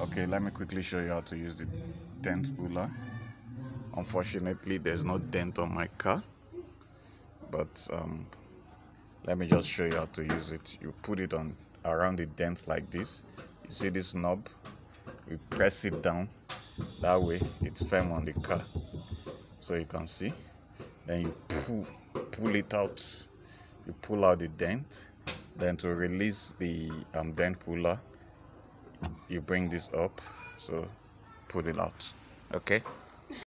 okay let me quickly show you how to use the dent puller. Unfortunately there's no dent on my car but um, let me just show you how to use it. You put it on around the dent like this. You see this knob? You press it down. That way it's firm on the car. So you can see. Then you pull pull it out. You pull out the dent. Then to release the um, dent puller you bring this up so put it out okay